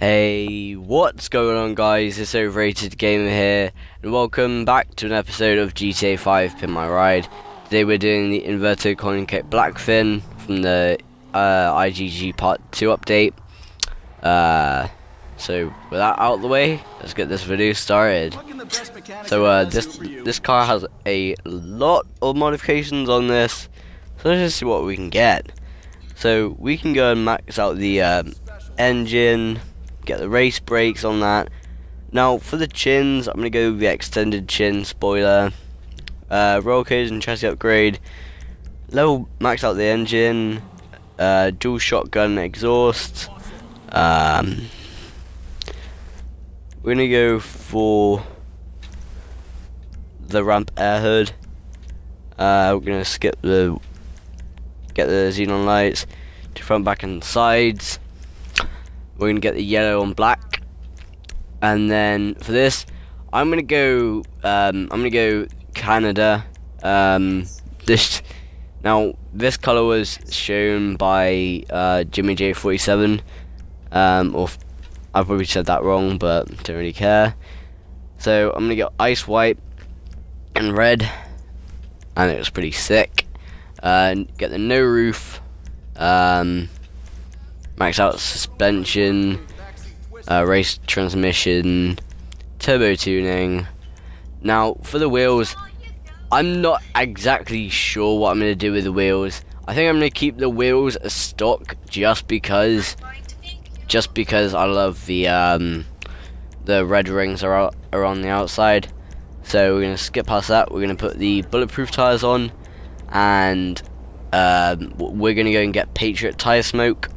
Hey, what's going on guys? It's Overrated Gamer here, and welcome back to an episode of GTA 5 Pimp My Ride. Today we're doing the inverted Coquette Blackfin from the uh, IGG Part 2 update. Uh, so, with that out of the way, let's get this video started. So, uh, this, this car has a lot of modifications on this, so let's just see what we can get. So, we can go and max out the um, engine, get the race brakes on that. Now for the chins, I'm gonna go with the extended chin spoiler, uh, roll cage and chassis upgrade, level max out the engine, uh, dual shotgun exhaust. Um, we're gonna go for the ramp air hood. Uh, we're gonna skip the get the xenon lights to front, back, and sides. We're gonna get the yellow on black, and then for this, I'm gonna go. Um, I'm gonna go Canada. Um, this now this color was shown by uh, Jimmy J47. Um, or I probably said that wrong, but don't really care. So I'm gonna get ice white and red, and it was pretty sick. Uh, get the no roof. Um, max out suspension, uh, race transmission, turbo tuning. Now, for the wheels, I'm not exactly sure what I'm going to do with the wheels. I think I'm going to keep the wheels stock just because, just because I love the, um, the red rings are, are on the outside. So we're going to skip past that. We're going to put the bulletproof tires on, and um, we're going to go and get Patriot tire smoke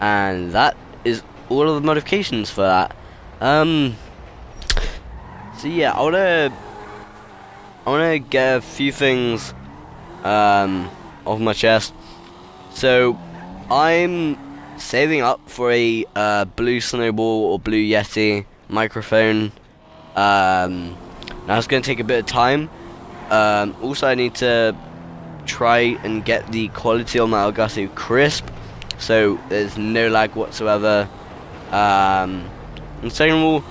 and that is all of the modifications for that. Um, so yeah, I wanna, I wanna get a few things um, off my chest. So I'm saving up for a uh, blue snowball or blue yeti microphone. Um, now it's gonna take a bit of time. Um, also, I need to try and get the quality on my Elgato crisp so there's no lag whatsoever. Um, and second of all,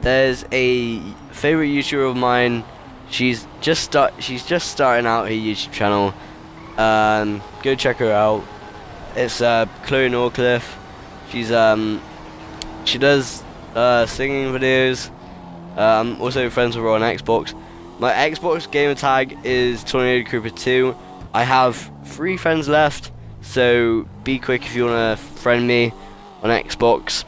there's a favorite YouTuber of mine. She's just start. She's just starting out her YouTube channel. Um, go check her out. It's uh, Chloe Norcliffe. She's um, she does uh, singing videos. Um, also friends with her on Xbox. My Xbox gamer tag is Tornado Creeper 2. I have three friends left. So be quick if you want to friend me on Xbox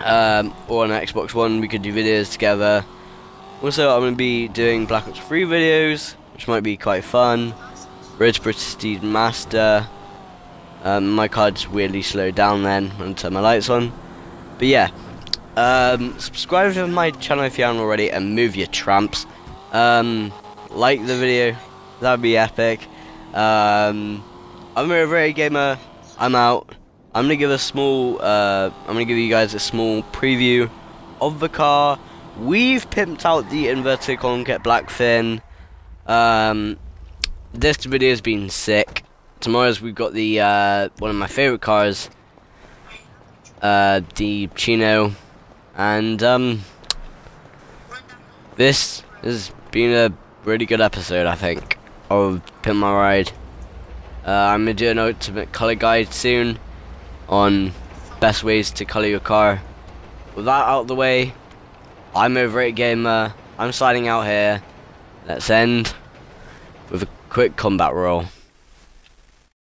um, or on Xbox One. We could do videos together. Also, I'm going to be doing Black Ops 3 videos, which might be quite fun. Ridge Prestige Master. Um, my card's weirdly slowed down then when I turn my lights on. But yeah, um, subscribe to my channel if you haven't already and move your tramps. Um, like the video, that would be epic. Um, I'm a very gamer. I'm out. I'm gonna give a small. Uh, I'm gonna give you guys a small preview of the car. We've pimped out the inverted kit Blackfin. Um, this video has been sick. Tomorrow's we've got the uh, one of my favorite cars, uh, the Chino, and um, this has been a really good episode, I think, of Pimp My Ride. Uh, I'm going to do an ultimate colour guide soon on best ways to colour your car. With that out of the way, I'm Overrated Gamer. I'm signing out here. Let's end with a quick combat roll.